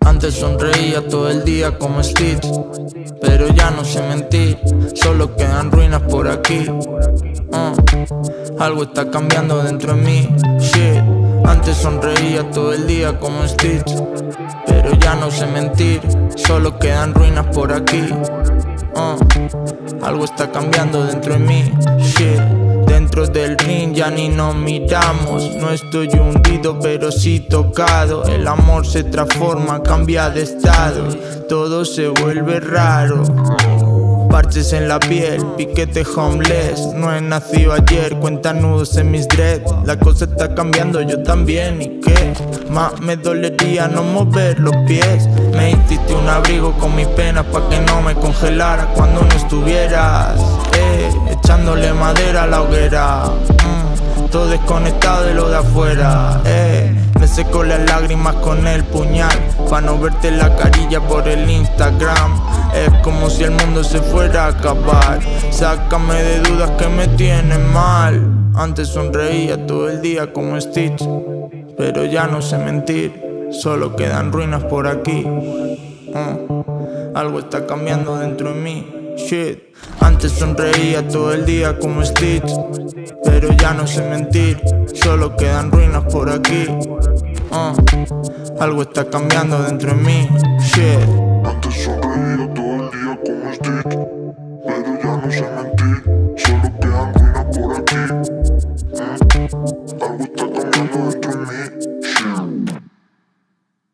Antes sonreía todo el día como Steve, pero ya no sé mentir, solo quedan ruinas por aquí. Uh, algo está cambiando dentro de mí, shit. Antes sonreía todo el día como Stitch, pero ya no sé mentir, solo quedan ruinas por aquí. Uh, algo está cambiando dentro de mí, shit. Dentro del ring ya ni nos miramos. No estoy hundido, pero sí tocado. El amor se transforma, cambia de estado. Todo se vuelve raro. Parches en la piel, piquete homeless. No he nacido ayer, cuenta nudos en mis dreads. La cosa está cambiando, yo también. ¿Y? Más me dolería no mover los pies. Me hiciste un abrigo con mis penas pa' que no me congelara cuando no estuvieras. Eh, echándole madera a la hoguera. Mm, todo desconectado de lo de afuera. Eh, me seco las lágrimas con el puñal. Pa' no verte la carilla por el Instagram. Es como si el mundo se fuera a acabar. Sácame de dudas que me tienen mal. Antes sonreía todo el día como Stitch. Pero ya no sé mentir. Solo quedan ruinas por aquí. Uh, algo está cambiando dentro de mí. Shit. Antes sonreía todo el día como Stitch. Pero ya no sé mentir. Solo quedan ruinas por aquí. Uh, algo está cambiando dentro de mí. Shit. Antes sonreía todo el día como Stitch,